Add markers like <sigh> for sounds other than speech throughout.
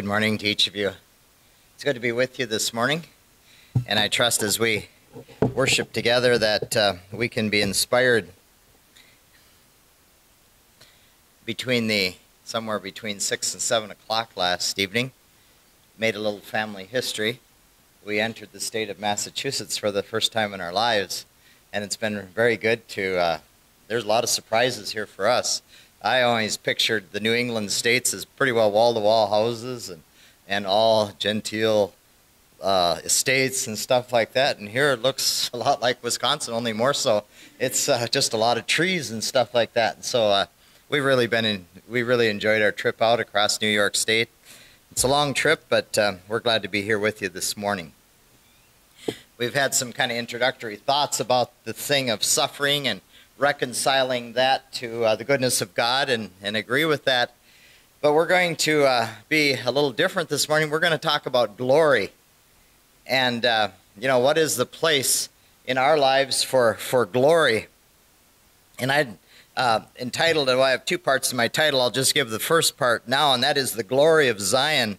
Good morning to each of you. It's good to be with you this morning, and I trust as we worship together that uh, we can be inspired between the somewhere between six and seven o'clock last evening. Made a little family history. We entered the state of Massachusetts for the first time in our lives, and it's been very good to. Uh, there's a lot of surprises here for us. I always pictured the New England states as pretty well wall-to-wall houses and and all genteel uh, estates and stuff like that. And here it looks <laughs> a lot like Wisconsin, only more so. It's uh, just a lot of trees and stuff like that. And so uh, we've really been in, we really enjoyed our trip out across New York State. It's a long trip, but uh, we're glad to be here with you this morning. We've had some kind of introductory thoughts about the thing of suffering and reconciling that to uh, the goodness of God and, and agree with that. But we're going to uh, be a little different this morning. We're going to talk about glory. And, uh, you know, what is the place in our lives for, for glory? And I uh, entitled it, well, I have two parts to my title. I'll just give the first part now, and that is the glory of Zion.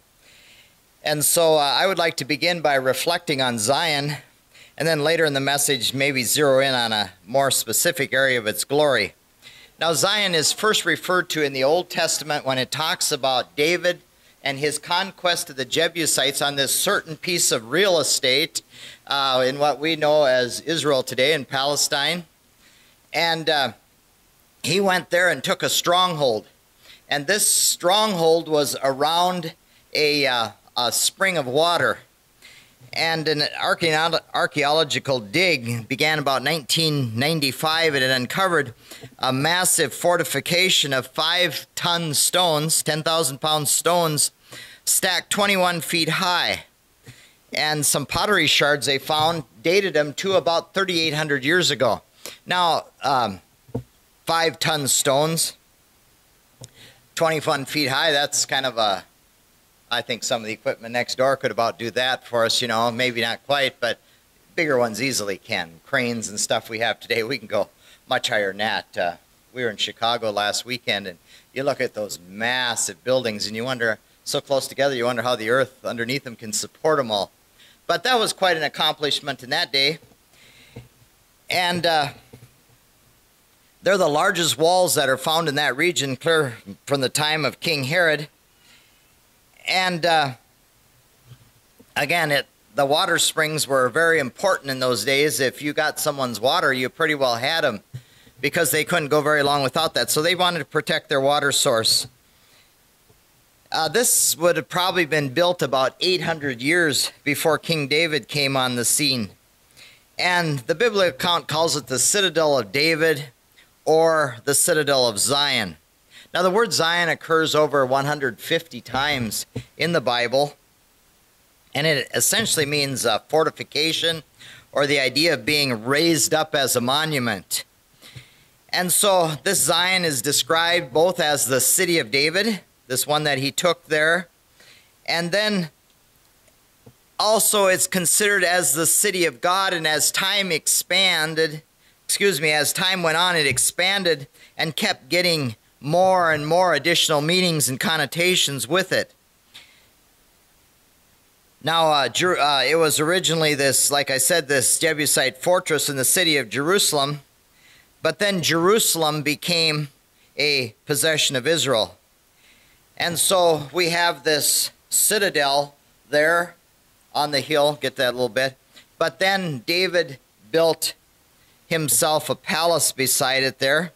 And so uh, I would like to begin by reflecting on Zion and then later in the message, maybe zero in on a more specific area of its glory. Now, Zion is first referred to in the Old Testament when it talks about David and his conquest of the Jebusites on this certain piece of real estate uh, in what we know as Israel today in Palestine. And uh, he went there and took a stronghold. And this stronghold was around a, uh, a spring of water and an archaeological dig began about 1995 and it uncovered a massive fortification of five ton stones 10,000 pound stones stacked 21 feet high. And some pottery shards they found dated them to about 3,800 years ago. Now um, five ton stones 21 feet high that's kind of a I think some of the equipment next door could about do that for us, you know, maybe not quite, but bigger ones easily can. Cranes and stuff we have today, we can go much higher than that. Uh, we were in Chicago last weekend, and you look at those massive buildings, and you wonder, so close together, you wonder how the earth underneath them can support them all. But that was quite an accomplishment in that day. And uh, they're the largest walls that are found in that region, clear from the time of King Herod and uh, again, it the water springs were very important in those days. If you got someone's water, you pretty well had them because they couldn't go very long without that. So they wanted to protect their water source. Uh, this would have probably been built about 800 years before King David came on the scene. And the biblical account calls it the citadel of David or the citadel of Zion. Now, the word Zion occurs over 150 times in the Bible, and it essentially means a fortification or the idea of being raised up as a monument. And so, this Zion is described both as the city of David, this one that he took there, and then also it's considered as the city of God, and as time expanded, excuse me, as time went on, it expanded and kept getting more and more additional meanings and connotations with it. Now, uh, uh, it was originally this, like I said, this Jebusite fortress in the city of Jerusalem, but then Jerusalem became a possession of Israel. And so we have this citadel there on the hill, get that a little bit. But then David built himself a palace beside it there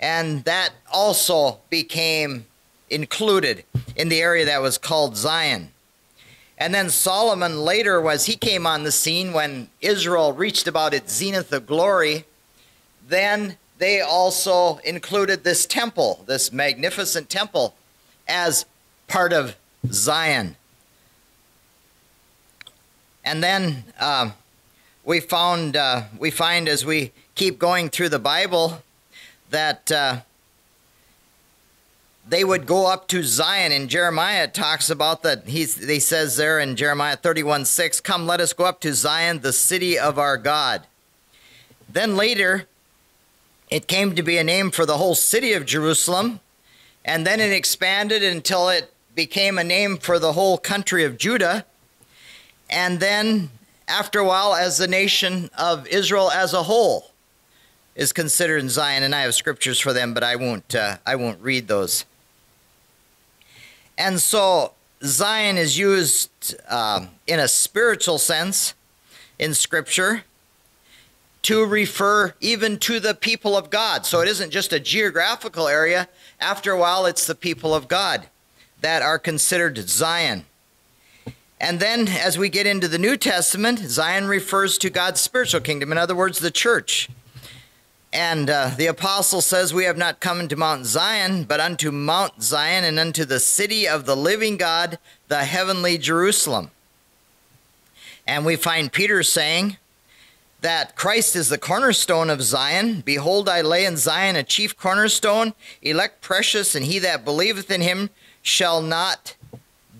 and that also became included in the area that was called Zion. And then Solomon later was he came on the scene when Israel reached about its zenith of glory. Then they also included this temple, this magnificent temple, as part of Zion. And then uh, we found uh, we find as we keep going through the Bible that uh, they would go up to Zion. And Jeremiah talks about that. He, he says there in Jeremiah 31 6, Come, let us go up to Zion, the city of our God. Then later, it came to be a name for the whole city of Jerusalem. And then it expanded until it became a name for the whole country of Judah. And then, after a while, as the nation of Israel as a whole is considered in Zion. And I have scriptures for them, but I won't, uh, I won't read those. And so, Zion is used uh, in a spiritual sense in Scripture to refer even to the people of God. So it isn't just a geographical area. After a while, it's the people of God that are considered Zion. And then as we get into the New Testament, Zion refers to God's spiritual kingdom, in other words, the church. And uh, the apostle says, We have not come into Mount Zion, but unto Mount Zion and unto the city of the living God, the heavenly Jerusalem. And we find Peter saying, that Christ is the cornerstone of Zion. Behold, I lay in Zion a chief cornerstone, elect precious, and he that believeth in him shall not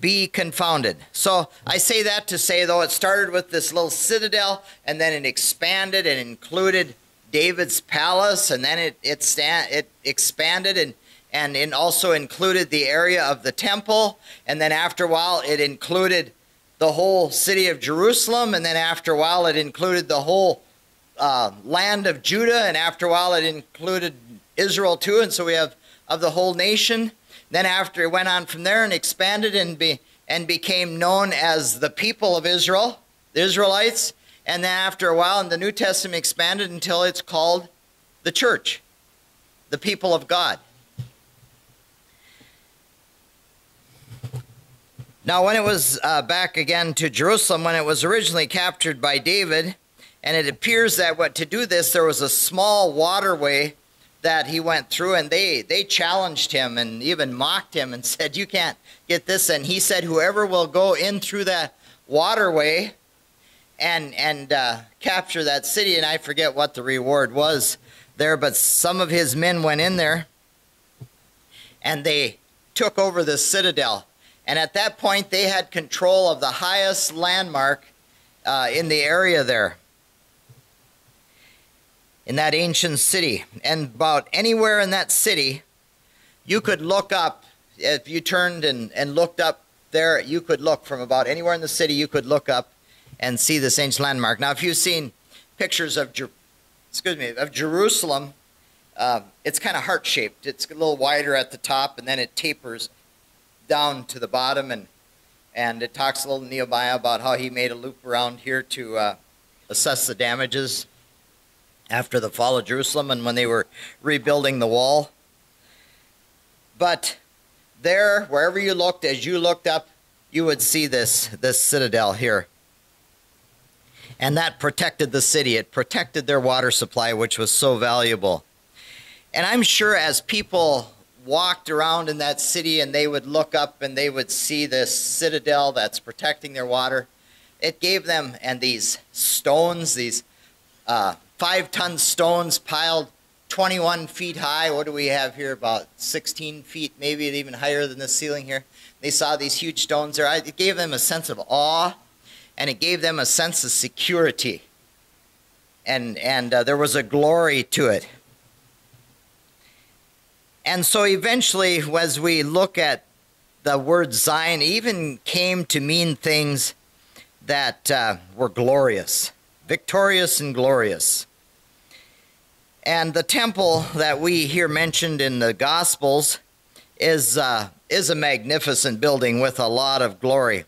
be confounded. So I say that to say, though, it started with this little citadel, and then it expanded and included David's palace, and then it it, stand, it expanded and and it also included the area of the temple, and then after a while it included the whole city of Jerusalem, and then after a while it included the whole uh, land of Judah, and after a while it included Israel too, and so we have of the whole nation. Then after it went on from there and expanded and be and became known as the people of Israel, the Israelites, and then after a while in the New Testament expanded until it's called the church, the people of God. Now, when it was uh, back again to Jerusalem, when it was originally captured by David, and it appears that what to do this, there was a small waterway that he went through, and they they challenged him and even mocked him and <laughs> said, "You can't get this." And he said, "Whoever will go in through that waterway and and uh, capture that city," and I forget what the reward was there, but some of his men went in there, and they took over the citadel and at that point, they had control of the highest landmark uh, in the area there, in that ancient city. And about anywhere in that city, you could look up, if you turned and, and looked up there, you could look from about anywhere in the city, you could look up and see this ancient landmark. Now, if you've seen pictures of, excuse me, of Jerusalem, uh, it's kind of heart shaped. It's a little wider at the top, and then it tapers down to the bottom, and and it talks a little Nehemiah about how he made a loop around here to uh, assess the damages after the fall of Jerusalem and when they were rebuilding the wall. But there, wherever you looked, as you looked up, you would see this this citadel here. And that protected the city. It protected their water supply, which was so valuable. And I'm sure as people walked around in that city and they would look up and they would see this citadel that's protecting their water. It gave them, and these stones, these uh, five ton stones piled 21 feet high. What do we have here? About 16 feet, maybe even higher than the ceiling here. They saw these huge stones there. It gave them a sense of awe and it gave them a sense of security. And, and uh, there was a glory to it. And so eventually, as we look at the word Zion, even came to mean things that uh, were glorious, victorious and glorious. And the temple that we hear mentioned in the Gospels is, uh, is a magnificent building with a lot of glory.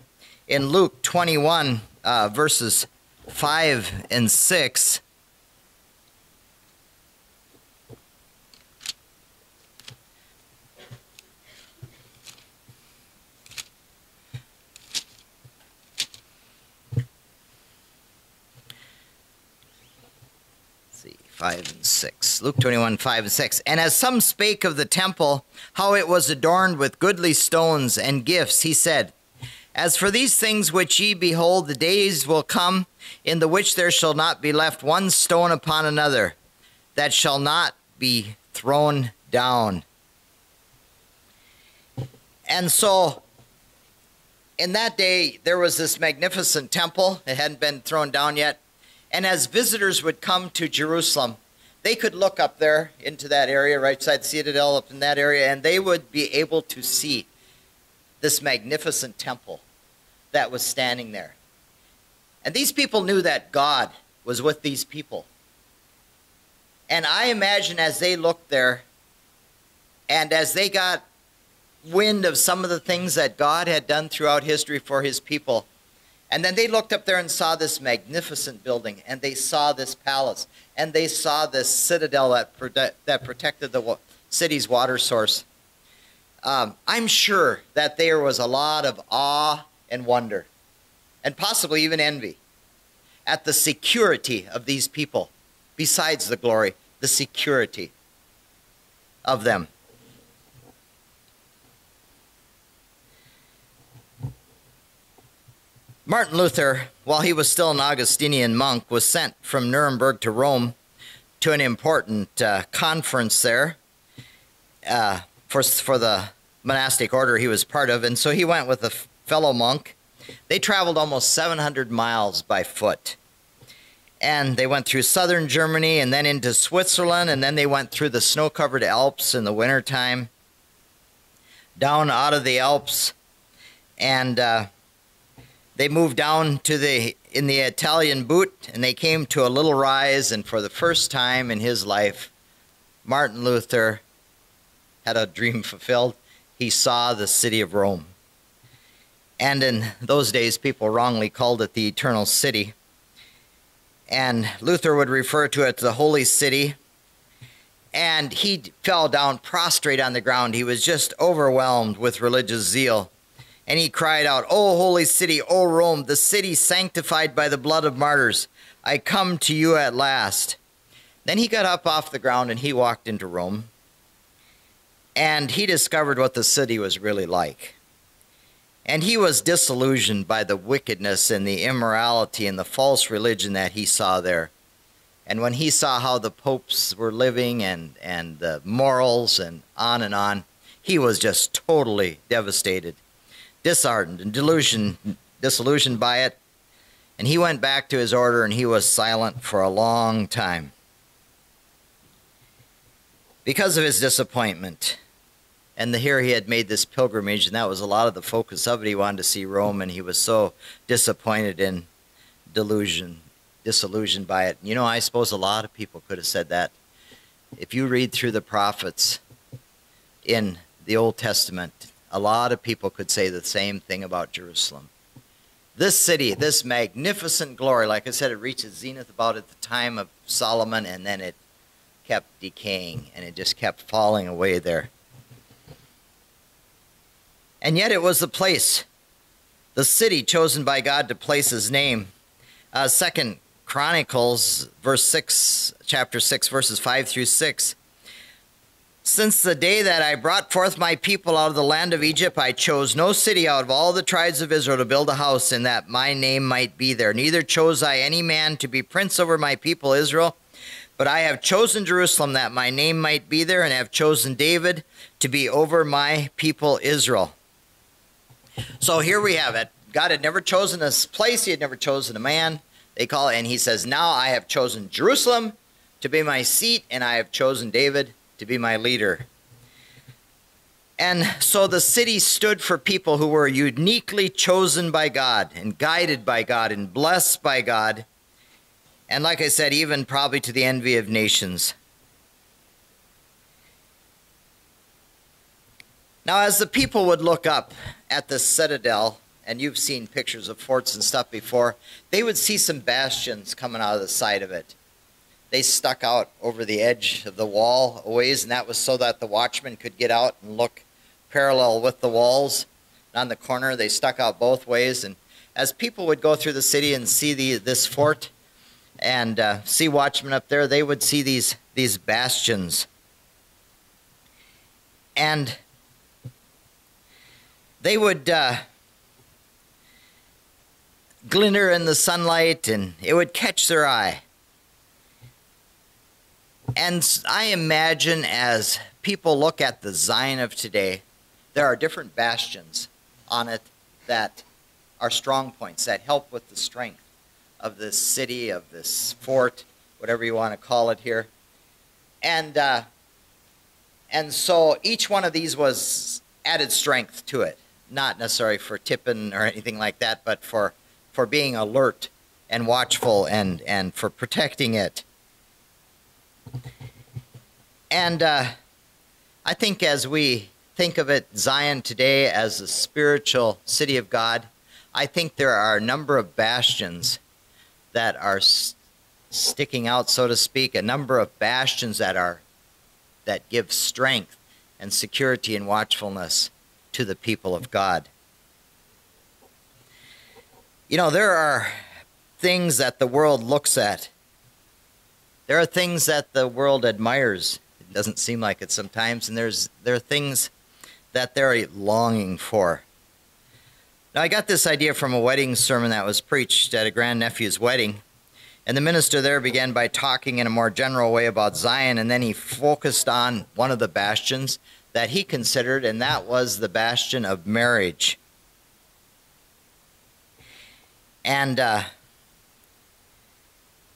In Luke 21, uh, verses 5 and 6, see, 5 and 6. Luke 21, 5 and 6. And as some spake of the temple, how it was adorned with goodly stones and gifts, he said, As for these things which ye behold, the days will come in the which there shall not be left one stone upon another that shall not be thrown down. And so, in that day, there was this magnificent temple. It hadn't been thrown down yet. And as visitors would come to Jerusalem, they could look up there into that area, right side Citadel, up in that area, and they would be able to see this magnificent temple that was standing there. And these people knew that God was with these people. And I imagine as they looked there and as they got wind of some of the things that God had done throughout history for his people, and then they looked up there and saw this magnificent building, and they saw this palace, and they saw this citadel that, prote- that protected the city's water source. Um, I'm sure that there was a lot of awe and wonder, and possibly even envy, at the security of these people, besides the glory, the security of them. Martin Luther, while he was still an Augustinian monk, was sent from Nuremberg to Rome to an important uh, conference there uh, for, for the monastic order he was part of. And so he went with a fellow monk. They traveled almost 700 miles by foot. And they went through southern Germany and then into Switzerland, and then they went through the snow covered Alps in the wintertime, down out of the Alps, and uh, they moved down to the in the Italian boot and they came to a little rise and for the first time in his life Martin Luther had a dream fulfilled he saw the city of Rome and in those days people wrongly called it the eternal city and Luther would refer to it the holy city and he fell down prostrate on the ground he was just overwhelmed with religious zeal and he cried out, O holy city, O Rome, the city sanctified by the blood of martyrs, I come to you at last. Then he got up off the ground and he walked into Rome. And he discovered what the city was really like. And he was disillusioned by the wickedness and the immorality and the false religion that he saw there. And when he saw how the popes were living and, and the morals and on and on, he was just totally devastated disheartened and delusion, disillusioned by it. And he went back to his order and he was silent for a long time. Because of his disappointment, and the, here he had made this pilgrimage, and that was a lot of the focus of it. He wanted to see Rome, and he was so disappointed and delusion, disillusioned by it. You know, I suppose a lot of people could have said that. If you read through the prophets in the Old Testament, a lot of people could say the same thing about Jerusalem. This city, this magnificent glory, like I said, it reached its zenith about at the time of Solomon, and then it kept decaying and it just kept falling away there. And yet it was the place, the city chosen by God to place his name. Uh, Second Chronicles, verse 6, chapter 6, verses 5 through 6 since the day that I brought forth my people out of the land of Egypt, I chose no city out of all the tribes of Israel to build a house in that my name might be there. Neither chose I any man to be prince over my people Israel, but I have chosen Jerusalem that my name might be there, and have chosen David to be over my people Israel. So here we have it. God had never chosen a place, He had never chosen a man. They call it, and He says, Now I have chosen Jerusalem to be my seat, and I have chosen David to be my leader. And so the city stood for people who were uniquely chosen by God and guided by God and blessed by God. And like I said, even probably to the envy of nations. Now, as the people would look up at the citadel, and you've seen pictures of forts and stuff before, they would see some bastions coming out of the side of it they stuck out over the edge of the wall a ways, and that was so that the watchmen could get out and look parallel with the walls. And on the corner, they stuck out both ways. And as people would go through the city and see the, this fort and uh, see watchmen up there, they would see these, these bastions. And they would uh, in the sunlight and it would catch their eye. And I imagine as people look at the Zion of today, there are different bastions on it that are strong points that help with the strength of this city, of this fort, whatever you want to call it here. And, uh, and so each one of these was added strength to it. Not necessarily for tipping or anything like that, but for for being alert and watchful and and for protecting it. And uh, I think as we think of it, Zion today as a spiritual city of God, I think there are a number of bastions that are s- sticking out, so to speak, a number of bastions that are that give strength and security and watchfulness to the people of God. You know, there are things that the world looks at. There are things that the world admires. It doesn't seem like it sometimes, and there's there are things that they're longing for. Now, I got this idea from a wedding sermon that was preached at a grandnephew's wedding. And the minister there began by talking in a more general way about Zion, and then he focused on one of the bastions that he considered, and that was the bastion of marriage. And uh,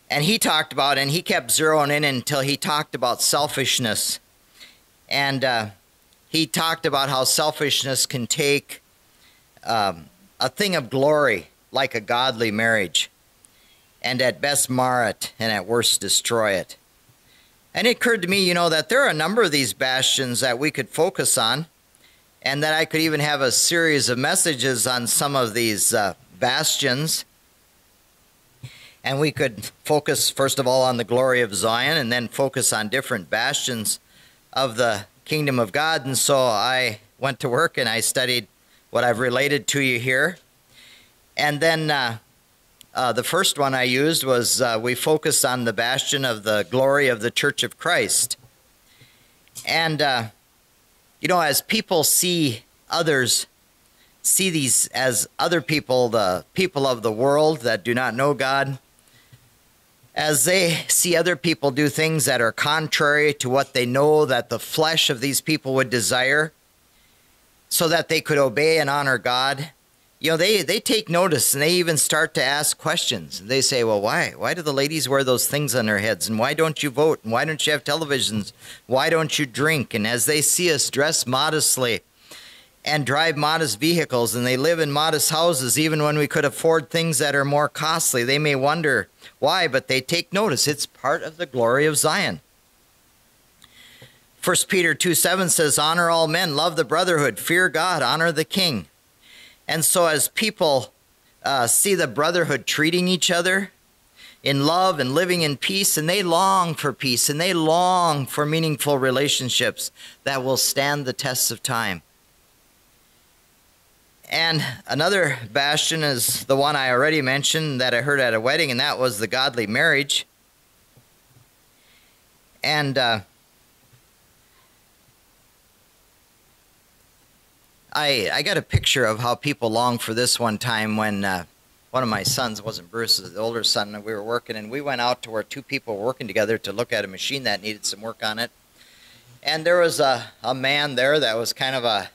and he talked about, and he kept zeroing in until he talked about selfishness, and uh, he talked about how selfishness can take um, a thing of glory like a godly marriage and at best mar it, and at worst destroy it. And it occurred to me, you know, that there are a number of these bastions that we could focus on, and that I could even have a series of messages on some of these uh, bastions. And we could focus, first of all, on the glory of Zion, and then focus on different bastions of the kingdom of God. And so I went to work and I studied what I've related to you here. And then uh, uh, the first one I used was uh, we focus on the bastion of the glory of the Church of Christ. And, uh, you know, as people see others, see these as other people, the people of the world that do not know God, as they see other people do things that are contrary to what they know that the flesh of these people would desire, so that they could obey and honor God you know they they take notice and they even start to ask questions. They say well why why do the ladies wear those things on their heads? And why don't you vote? And why don't you have televisions? Why don't you drink? And as they see us dress modestly and drive modest vehicles and they live in modest houses even when we could afford things that are more costly they may wonder why but they take notice. It's part of the glory of zion. 1 peter 2 7 says honor all men love the brotherhood fear god honor the king and so, as people uh, see the brotherhood treating each other in love and living in peace, and they long for peace and they long for meaningful relationships that will stand the tests of time. And another bastion is the one I already mentioned that I heard at a wedding, and that was the godly marriage. And uh, I, I got a picture of how people long for this one time when uh, one of my sons wasn't Bruce, the older son, and we were working, and we went out to where two people were working together to look at a machine that needed some work on it. And there was a, a man there that was kind of a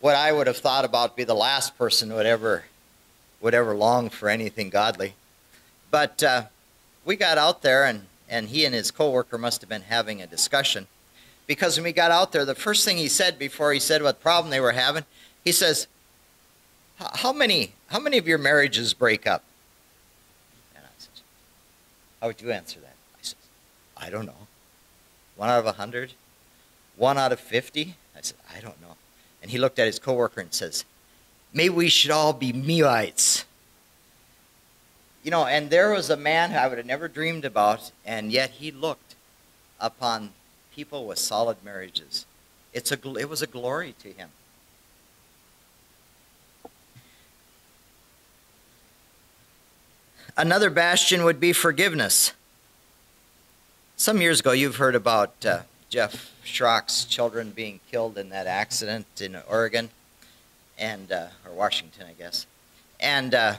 what I would have thought about be the last person would ever would ever long for anything godly. But uh, we got out there, and, and he and his coworker must have been having a discussion because when we got out there, the first thing he said before he said what problem they were having, he says, "How many how many of your marriages break up?" And I said, "How would you answer that?" I said, "I don't know. One out of a hundred, one out of fifty? I said, "I don't know." And he looked at his coworker and says, "Maybe we should all be Mewites." You know, and there was a man I would have never dreamed about, and yet he looked upon people with solid marriages. It's a, it was a glory to him. Another bastion would be forgiveness. Some years ago, you've heard about uh, Jeff Schrock's children being killed in that accident in Oregon and uh, or Washington, I guess, and uh,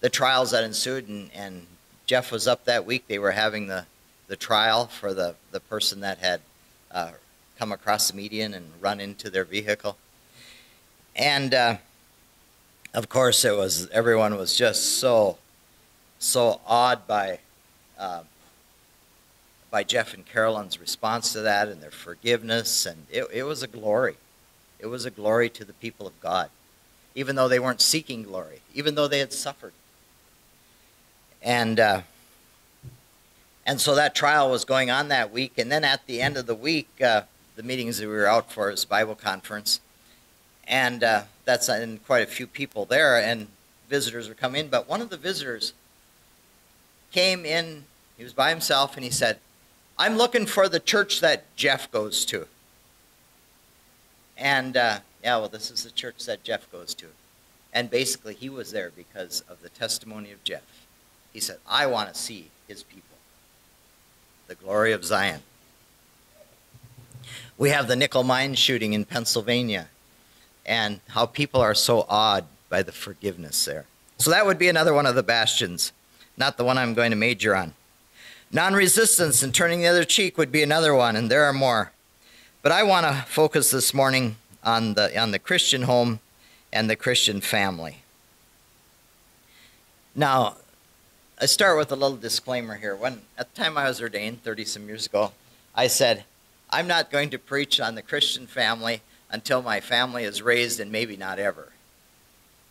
the trials that ensued. And, and Jeff was up that week. They were having the the trial for the, the person that had uh, come across the median and run into their vehicle. And uh, of course, it was everyone was just so so awed by uh, by Jeff and Carolyn's response to that and their forgiveness, and it, it was a glory. It was a glory to the people of God. even though they weren't seeking glory, even though they had suffered. And uh, and so that trial was going on that week. And then at the end of the week, uh, the meetings that we were out for is Bible conference, and uh, that's in quite a few people there, and visitors were coming in. But one of the visitors came in. He was by himself, and he said, "I'm looking for the church that Jeff goes to." And uh, yeah, well, this is the church that Jeff goes to. And basically, he was there because of the testimony of Jeff. He said, I want to see his people the glory of Zion. We have the Nickel Mines shooting in Pennsylvania and how people are so awed by the forgiveness there. So that would be another one of the bastions, not the one I'm going to major on. Non resistance and turning the other cheek would be another one, and there are more. But I want to focus this morning on the, on the Christian home and the Christian family. Now, I start with a little disclaimer here. When at the time I was ordained, 30 some years ago, I said, I'm not going to preach on the Christian family until my family is raised and maybe not ever.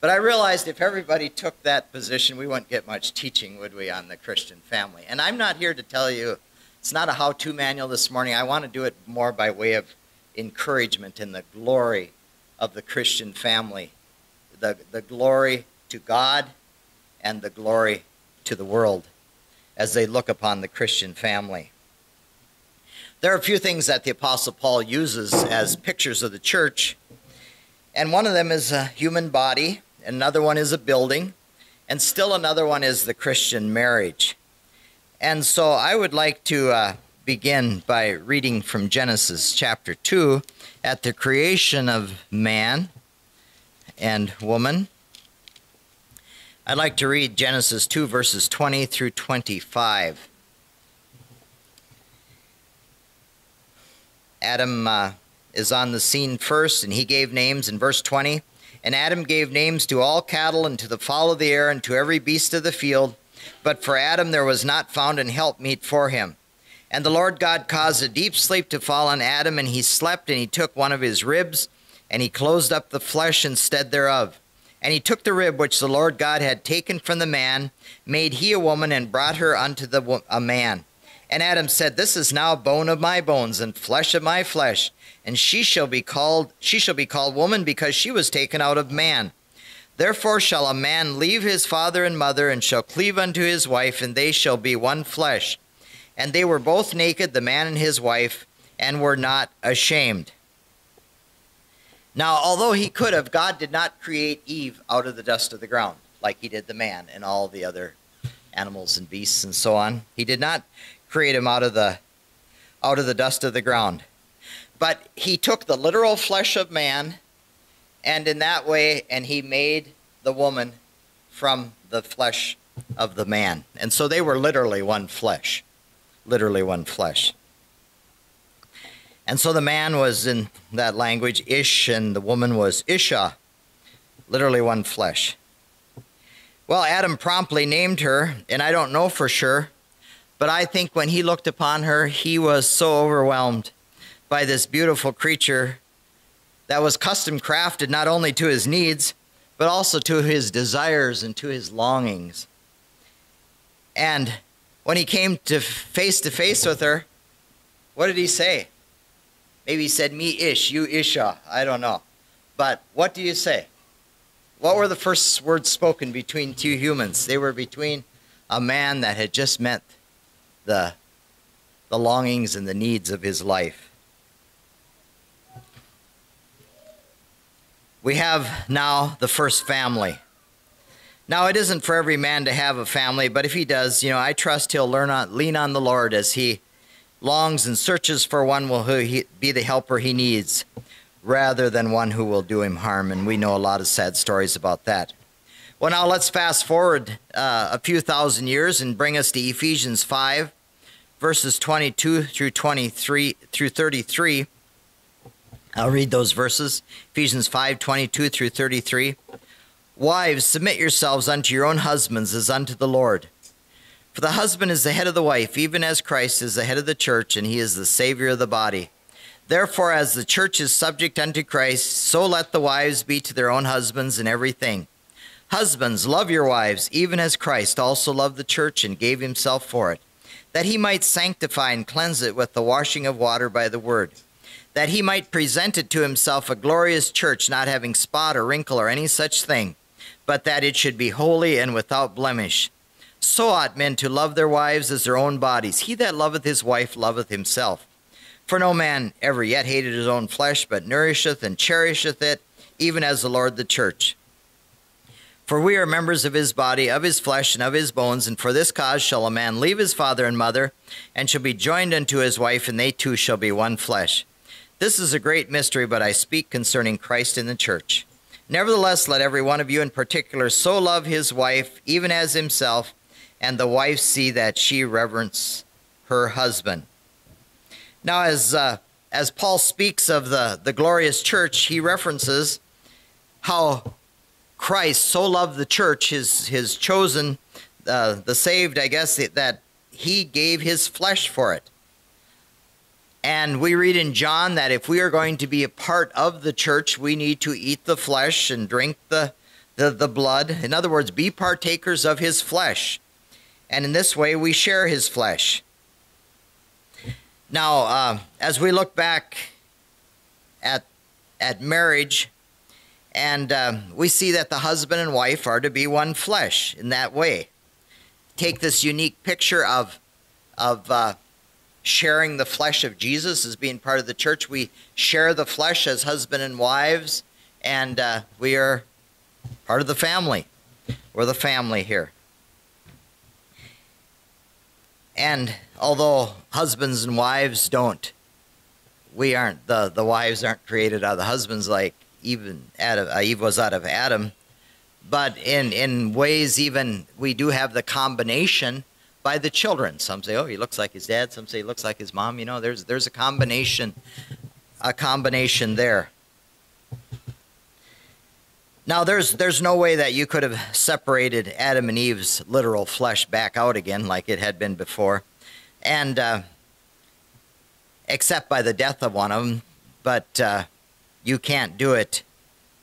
But I realized if everybody took that position, we wouldn't get much teaching, would we, on the Christian family? And I'm not here to tell you, it's not a how to manual this morning. I want to do it more by way of encouragement in the glory of the Christian family, the, the glory to God and the glory to the world as they look upon the Christian family. There are a few things that the Apostle Paul uses as pictures of the church, and one of them is a human body, another one is a building, and still another one is the Christian marriage. And so I would like to uh, begin by reading from Genesis chapter 2 at the creation of man and woman. I'd like to read Genesis 2, verses 20 through 25. Adam uh, is on the scene first, and he gave names in verse 20. And Adam gave names to all cattle, and to the fowl of the air, and to every beast of the field. But for Adam there was not found an helpmeet for him. And the Lord God caused a deep sleep to fall on Adam, and he slept, and he took one of his ribs, and he closed up the flesh instead thereof. And he took the rib which the Lord God had taken from the man, made he a woman, and brought her unto the a man. And Adam said, This is now bone of my bones and flesh of my flesh, and she shall be called she shall be called woman because she was taken out of man. Therefore shall a man leave his father and mother, and shall cleave unto his wife, and they shall be one flesh. And they were both naked, the man and his wife, and were not ashamed. Now, although he could have, God did not create Eve out of the dust of the ground like he did the man and all the other animals and beasts and so on. He did not create him out of the out of the dust of the ground. But he took the literal flesh of man and in that way and he made the woman from the flesh of the man. And so they were literally one flesh. Literally one flesh. And so the man was in that language Ish, and the woman was Isha, literally one flesh. Well, Adam promptly named her, and I don't know for sure, but I think when he looked upon her, he was so overwhelmed by this beautiful creature that was custom crafted not only to his needs, but also to his desires and to his longings. And when he came to face to face with her, what did he say? Maybe he said me ish, you isha. I don't know. But what do you say? What were the first words spoken between two humans? They were between a man that had just met the, the longings and the needs of his life. We have now the first family. Now, it isn't for every man to have a family, but if he does, you know, I trust he'll learn on, lean on the Lord as he longs and searches for one who will be the helper he needs rather than one who will do him harm. And we know a lot of sad stories about that. Well, now let's fast forward uh, a few thousand years and bring us to Ephesians 5, verses 22 through 23 through 33. I'll read those verses. Ephesians 5, 22 through 33. Wives, submit yourselves unto your own husbands as unto the Lord. For the husband is the head of the wife, even as Christ is the head of the church, and he is the Savior of the body. Therefore, as the church is subject unto Christ, so let the wives be to their own husbands in everything. Husbands, love your wives, even as Christ also loved the church and gave himself for it, that he might sanctify and cleanse it with the washing of water by the word, that he might present it to himself a glorious church, not having spot or wrinkle or any such thing, but that it should be holy and without blemish. So ought men to love their wives as their own bodies. He that loveth his wife loveth himself. For no man ever yet hated his own flesh, but nourisheth and cherisheth it, even as the Lord the church. For we are members of his body, of his flesh, and of his bones, and for this cause shall a man leave his father and mother, and shall be joined unto his wife, and they two shall be one flesh. This is a great mystery, but I speak concerning Christ in the church. Nevertheless, let every one of you in particular so love his wife, even as himself, and the wife see that she reverence her husband. Now, as uh, as Paul speaks of the the glorious church, he references how Christ so loved the church, his his chosen, uh, the saved, I guess that he gave his flesh for it. And we read in John that if we are going to be a part of the church, we need to eat the flesh and drink the, the, the blood. In other words, be partakers of his flesh. And in this way, we share his flesh. Now, uh, as we look back at at marriage, and uh, we see that the husband and wife are to be one flesh in that way. Take this unique picture of of uh, sharing the flesh of Jesus as being part of the church. We share the flesh as husband and wives, and uh, we are part of the family. We're the family here. And although husbands and wives don't, we aren't the the wives aren't created out of the husbands like even Adam, uh, Eve was out of Adam, but in in ways even we do have the combination by the children. Some say, "Oh, he looks like his dad." Some say he looks like his mom. You know, there's there's a combination, a combination there. Now, there's there's no way that you could have separated Adam and Eve's literal flesh back out again like it had been before, and uh, except by the death of one of them. But uh, you can't do it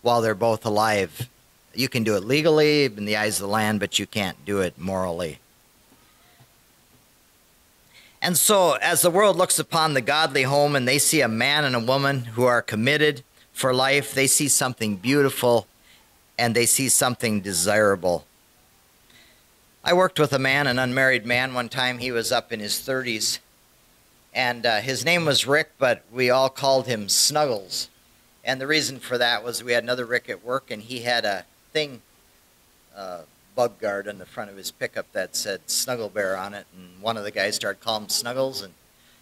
while they're both alive. You can do it legally in the eyes of the land, but you can't do it morally. And so, as the world looks upon the godly home and they see a man and a woman who are committed for life, they see something beautiful and they see something desirable. I worked with a man, an unmarried man, one time. He was up in his 30s, and uh, his name was Rick, but we all called him Snuggles. And the reason for that was we had another Rick at work, and he had a thing, uh, bug guard on the front of his pickup that said Snuggle Bear on it. And one of the guys started calling him Snuggles, and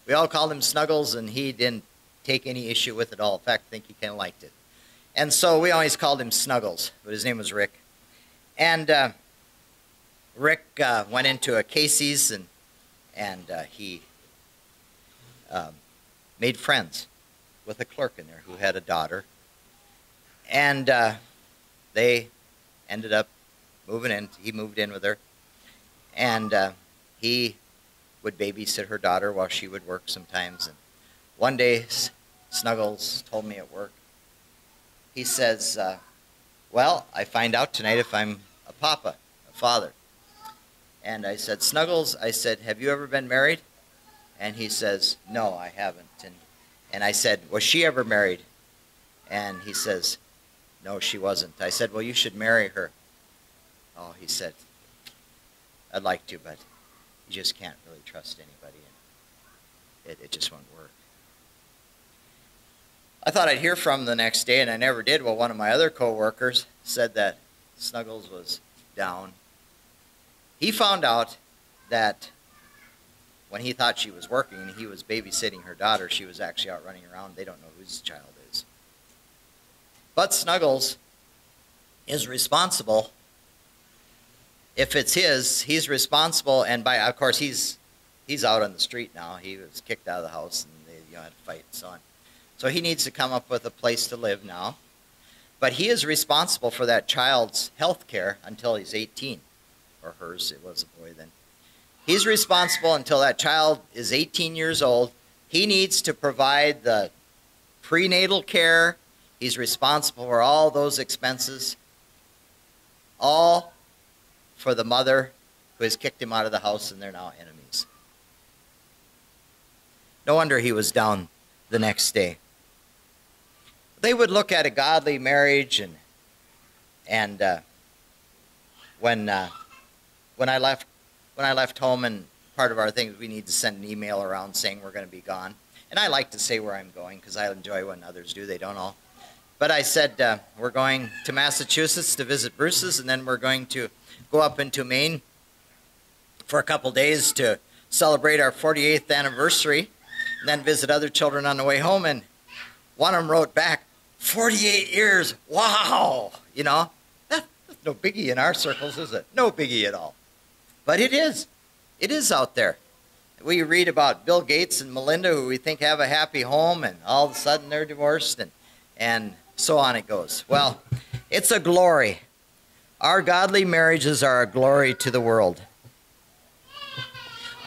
we all called him Snuggles, and he didn't take any issue with it at all. In fact, I think he kind of liked it. And so we always called him Snuggles, but his name was Rick. And uh, Rick uh, went into a Casey's and and uh, he um, made friends with a clerk in there who had a daughter, and uh, they ended up moving in. He moved in with her, and uh, he would babysit her daughter while she would work sometimes. And one day, Snuggles told me at work he says, uh, Well, I find out tonight if I'm a papa, a father. And I said, Snuggles, I said, Have you ever been married? And he says, No, I haven't. And, and I said, Was she ever married? And he says, No, she wasn't. I said, Well, you should marry her. Oh, he said, I'd like to, but you just can't really trust anybody. And it, it just won't work. I thought I'd hear from him the next day, and I never did. Well, one of my other coworkers said that Snuggles was down. He found out that when he thought she was working and he was babysitting her daughter, she was actually out running around. They don't know whose child is. But Snuggles is responsible. If it's his, he's responsible, and by of course he's he's out on the street now. He was kicked out of the house, and they you know, had a fight and so on. So he needs to come up with a place to live now. But he is responsible for that child's health care until he's 18, or hers, it was a boy then. He's responsible until that child is 18 years old. He needs to provide the prenatal care. He's responsible for all those expenses, all for the mother who has kicked him out of the house and they're now enemies. No wonder he was down the next day. They would look at a godly marriage and and uh, when uh, when I left when I left home and part of our thing is we need to send an email around saying we're going to be gone. And I like to say where I'm going because I enjoy when others do. They don't all. But I said uh, we're going to Massachusetts to visit Bruce's, and then we're going to go up into Maine for a couple days to celebrate our 48th anniversary, and then visit other children on the way home. And one of them wrote back, 48 years, wow! You know, that's no biggie in our circles, is it? No biggie at all. But it is. It is out there. We read about Bill Gates and Melinda, who we think have a happy home, and all of a sudden they're divorced, and, and so on it goes. Well, it's a glory. Our godly marriages are a glory to the world.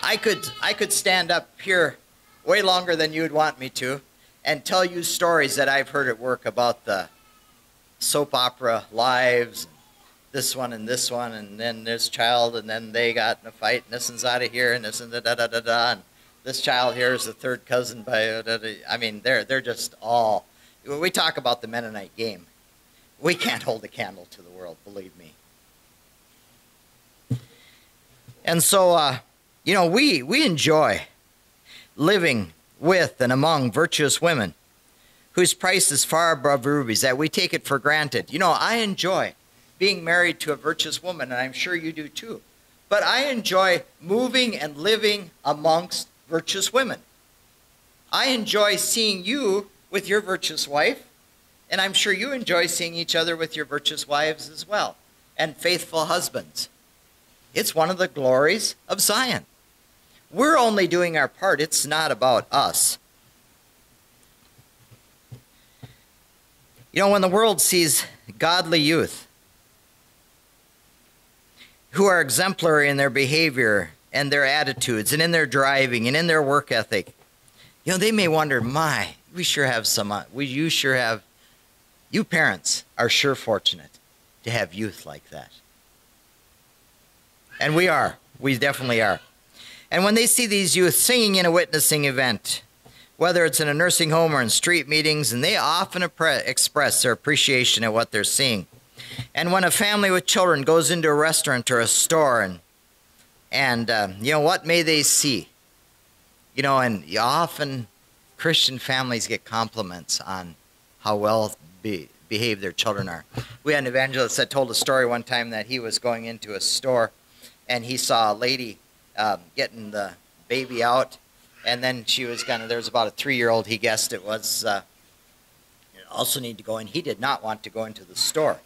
I could, I could stand up here way longer than you'd want me to and tell you stories that I've heard at work about the soap opera lives this one and this one, and then this child, and then they got in a fight, and this one's out of here, and this and da da da da da, and this child here is the third cousin by. Uh, da, da, I mean, they're they're just all. When we talk about the Mennonite game, we can't hold a candle to the world, believe me. And so, uh, you know, we we enjoy living with and among virtuous women whose price is far above rubies, that we take it for granted. You know, I enjoy being married to a virtuous woman, and I'm sure you do too. But I enjoy moving and living amongst virtuous women. I enjoy seeing you with your virtuous wife, and I'm sure you enjoy seeing each other with your virtuous wives as well, and faithful husbands. It's one of the glories of Zion. We're only doing our part, it's not about us. You know, when the world sees godly youth who are exemplary in their behavior and their attitudes and in their driving and in their work ethic. You know, they may wonder, my, we sure have some, uh, we, you sure have, you parents are sure fortunate to have youth like that. And we are. We definitely are. And when they see these youth singing in a witnessing event, whether it's in a nursing home or in street meetings, and they often express their appreciation at what they're seeing. And when a family with children goes into a restaurant or a store, and and uh, you know what may they see? You know, and often Christian families get compliments on how well be, behaved their children are. We had an evangelist that told a story one time that he was going into a store, and he saw a lady um, getting the baby out, and then she was kind of there was about a three-year-old. He guessed it was. Uh, also need to go in. He did not want to go into the store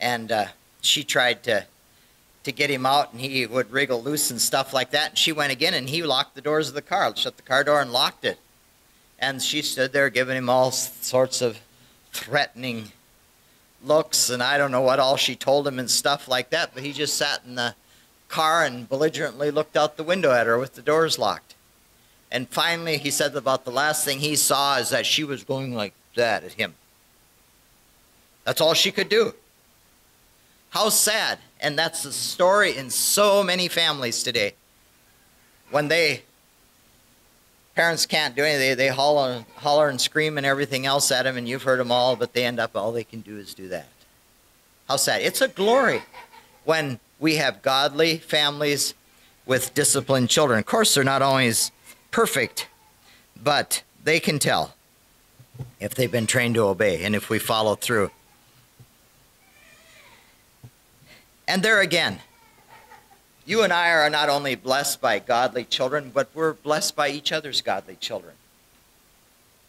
and uh, she tried to to get him out, and he would wriggle loose and stuff like that. And she went again, and he locked the doors of the car, shut the car door, and locked it. And she stood there giving him all sorts of threatening looks, and I don't know what all she told him and stuff like that. But he just sat in the car and belligerently looked out the window at her with the doors locked. And finally, he said about the last thing he saw is that she was going like that at him. That's all she could do. How sad. And that's the story in so many families today. When they, parents can't do anything, they, they holler, holler and scream and everything else at them, and you've heard them all, but they end up, all they can do is do that. How sad. It's a glory when we have godly families with disciplined children. Of course, they're not always perfect, but they can tell if they've been trained to obey and if we follow through. And there again, you and I are not only blessed by godly children, but we're blessed by each other's godly children.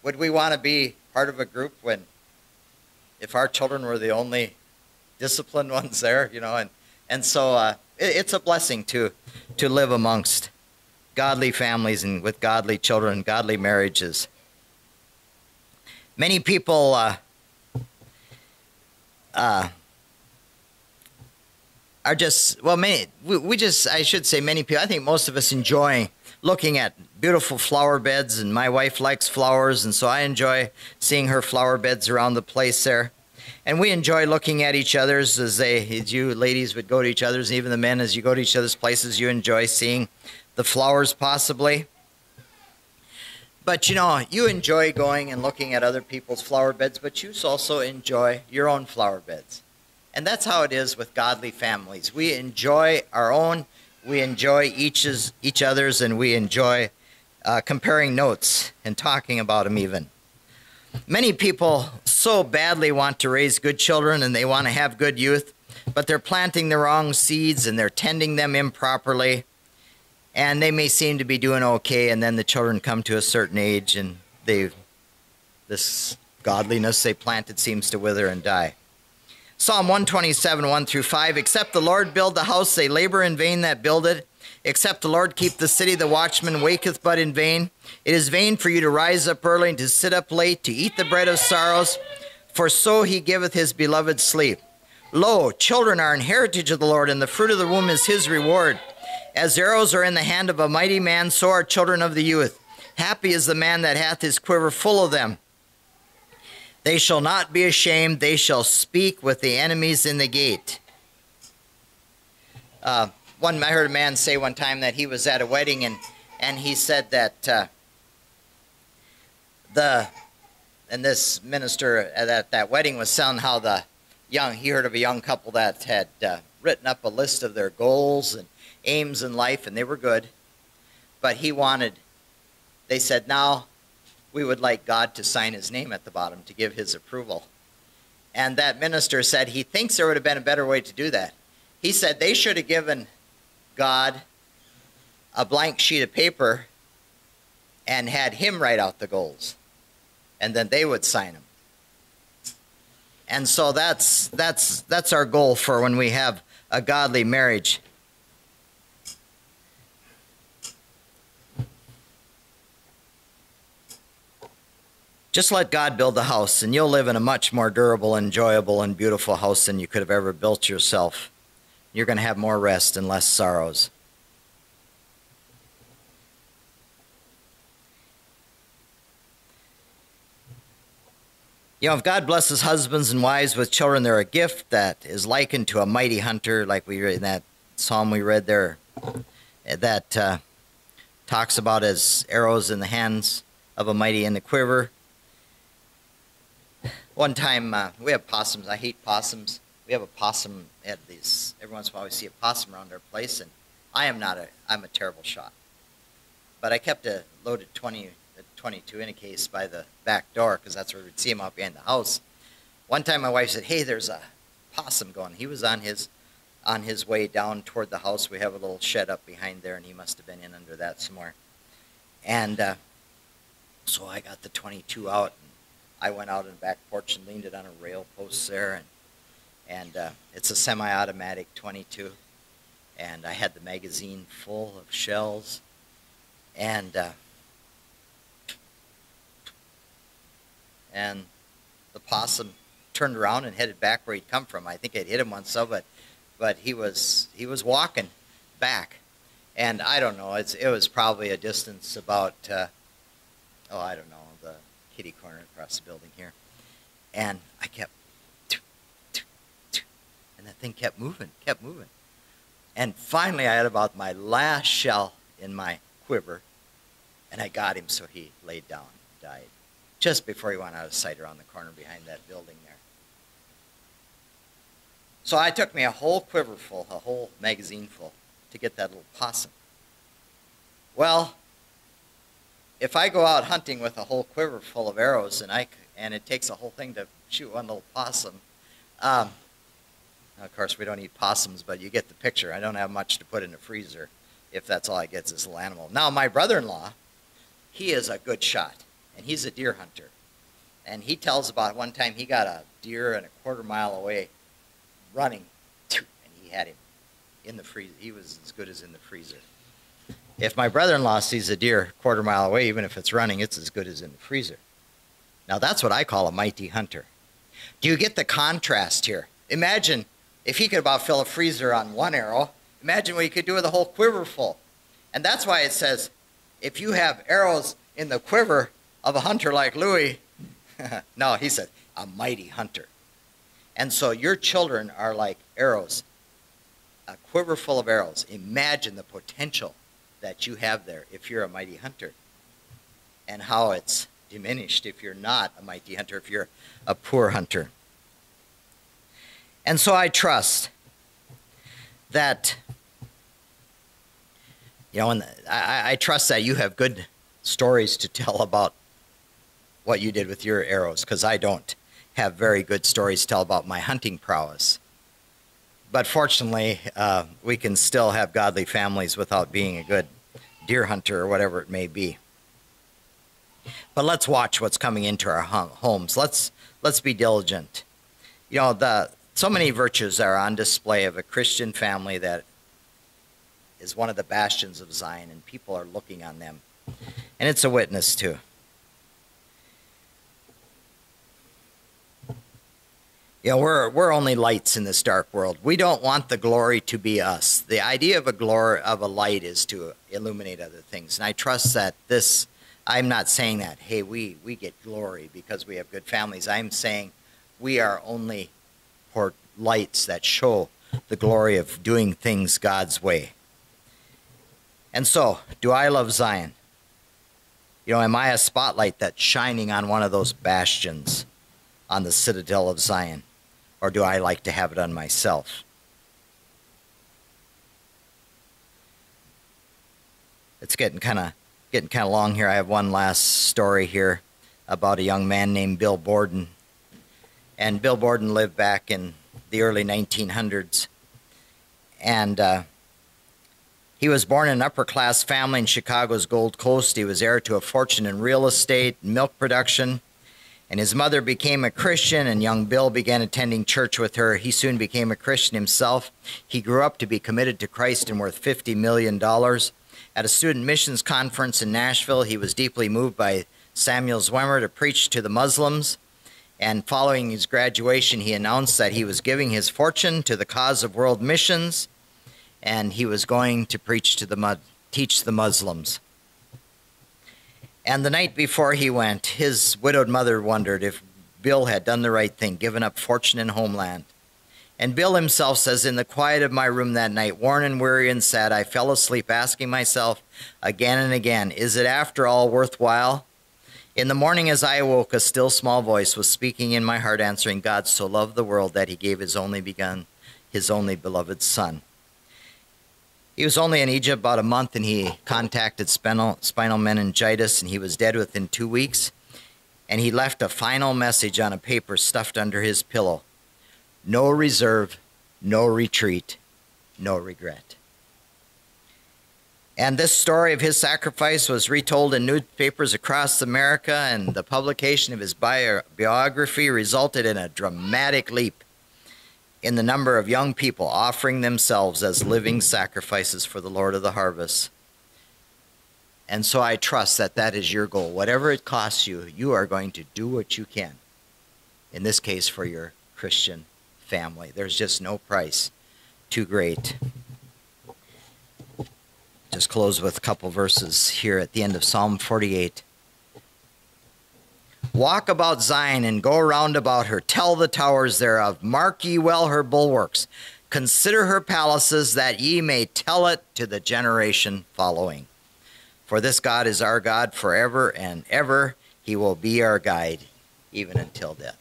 Would we want to be part of a group when, if our children were the only disciplined <laughs> ones there, you know, and, and so uh, it, it's a blessing to, to live amongst godly families and with godly children, godly marriages. Many people uh, uh, are just well, many we, we just I should say many people. I think most of us enjoy looking at beautiful flower beds, and my wife likes flowers, and so I enjoy seeing her flower beds around the place there. And we enjoy looking at each other's as they, as you ladies would go to each other's, and even the men as you go to each other's places, you enjoy seeing the flowers possibly. But you know, you enjoy going and looking at other people's flower beds, but you also enjoy your own flower beds. And that's how it is with godly families. We enjoy our own, we enjoy each's, each other's, and we enjoy uh, comparing notes and talking about them even. Many people so badly want to raise good children and they want to have good youth, but they're planting the wrong seeds and they're tending them improperly. And they may seem to be doing okay, and then the children come to a certain age and they this godliness they planted seems to wither and die. Psalm 127, 1 through 5. Except the Lord build the house, they labor in vain that build it. Except the Lord keep the city, the watchman waketh but in vain. It is vain for you to rise up early and to sit up late, to eat the bread of sorrows, for so he giveth his beloved sleep. Lo, children are an heritage of the Lord, and the fruit of the womb is his reward. As arrows are in the hand of a mighty man, so are children of the youth. Happy is the man that hath his quiver full of them. They shall not be ashamed, they shall speak with the enemies in the gate. Uh, one, I heard a man say one time that he was at a wedding and, and he said that uh, the, and this minister at that wedding was telling how the young, he heard of a young couple that had uh, written up a list of their goals and aims in life, and they were good. But he wanted, they said, now we would like God to sign his name at the bottom to give his approval. And that minister said he thinks there would have been a better way to do that. He said they should have given God a blank sheet of paper and had him write out the goals. And then they would sign them. And so that's that's that's our goal for when we have a godly marriage. Just let God build the house, and you'll live in a much more durable, enjoyable, and beautiful house than you could have ever built yourself. You're going to have more rest and less sorrows. You know, if God blesses husbands and wives with children, they're a gift that is likened to a mighty hunter, like we read in that psalm we read there, that uh, talks about as arrows in the hands of a mighty in the quiver. One time, uh, we have possums. I hate possums we have a possum at these. Every once in a while, we see a possum around our place, and I am not a. I'm a terrible shot. But I kept a loaded 20, a 22 in a case by the back door because that's where we'd see him out behind the house. One time, my wife said, "Hey, there's a possum going." He was on his on his way down toward the house. We have a little shed up behind there, and he must have been in under that somewhere. And uh, so I got the 22 out, and I went out in the back porch and leaned it on a rail post there, and and uh, it's a semi-automatic 22 and I had the magazine full of shells. And uh, and the possum turned around and headed back where he'd come from. I think I'd hit him once so but but he was he was walking back. And I don't know it's it was probably a distance about uh, oh I don't know the kitty corner across the building here. And I kept and that thing kept moving, kept moving. And finally, I had about my last shell in my quiver, and I got him so he laid down and died just before he went out of sight around the corner behind that building there. So I took me a whole quiver full, a whole magazine full, to get that little possum. Well, if I go out hunting with a whole quiver full of arrows, and I and it takes a whole thing to shoot one little possum, um, of course, we don't eat possums, but you get the picture. I don't have much to put in the freezer if that's all I get is this little animal. Now, my brother-in-law, he is a good shot, and he's a deer hunter. And he tells about one time he got a deer and a quarter mile away running, and he had him in the freezer. He was as good as in the freezer. If my brother-in-law sees a deer a quarter mile away, even if it's running, it's as good as in the freezer. Now, that's what I call a mighty hunter. Do you get the contrast here? Imagine if he could about fill a freezer on one arrow, imagine what he could do with a whole quiver full. And that's why it says, if you have arrows in the quiver of a hunter like Louis, <laughs> no, he said, a mighty hunter. And so your children are like arrows, a quiver full of arrows. Imagine the potential that you have there if you're a mighty hunter and how it's diminished if you're not a mighty hunter, if you're a poor hunter. And so I trust that, you know, and I, I trust that you have good stories to tell about what you did with your arrows, because I don't have very good stories to tell about my hunting prowess. But fortunately, uh, we can still have godly families without being a good deer hunter or whatever it may be. But let's watch what's coming into our homes. Let's let's be diligent. You know, the so many virtues are on display of a Christian family that is one of the bastions of Zion, and people are looking on them. And it's a witness, too. You know, we're, we're only lights in this dark world. We don't want the glory to be us. The idea of a glory of a light is to illuminate other things. And I trust that this, I'm not saying that, hey, we, we get glory because we have good families. I'm saying we are only or lights that show the glory of doing things God's way. And so, do I love Zion? You know, am I a spotlight that's shining on one of those bastions on the citadel of Zion? Or do I like to have it on myself? It's getting kind of getting kind of long here. I have one last story here about a young man named Bill Borden and Bill Borden lived back in the early 1900s. And uh, he was born in an upper class family in Chicago's Gold Coast. He was heir to a fortune in real estate, and milk production, and his mother became a Christian, and young Bill began attending church with her. He soon became a Christian himself. He grew up to be committed to Christ and worth $50 million. At a student missions conference in Nashville, he was deeply moved by Samuel Zwemer to preach to the Muslims. And following his graduation, he announced that he was giving his fortune to the cause of world missions and he was going to preach to the teach the Muslims. And the night before he went, his widowed mother wondered if Bill had done the right thing, given up fortune and homeland. And Bill himself says, In the quiet of my room that night, worn and weary and sad, I fell asleep asking myself again and again, Is it after all worthwhile? In the morning, as I awoke, a still small voice was speaking in my heart, answering, God so loved the world that he gave his only begun, his only beloved Son. He was only in Egypt about a month and he contacted spinal, spinal meningitis and he was dead within two weeks. And he left a final message on a paper stuffed under his pillow No reserve, no retreat, no regret. And this story of his sacrifice was retold in newspapers across America, and the publication of his bio biography resulted in a dramatic leap in the number of young people offering themselves as living sacrifices for the Lord of the harvest. And so I trust that that is your goal. Whatever it costs you, you are going to do what you can. In this case, for your Christian family. There's just no price too great just close with a couple verses here at the end of Psalm 48. Walk about Zion and go round about her. Tell the towers thereof. Mark ye well her bulwarks. Consider her palaces, that ye may tell it to the generation following. For this God is our God forever and ever. He will be our guide, even until death.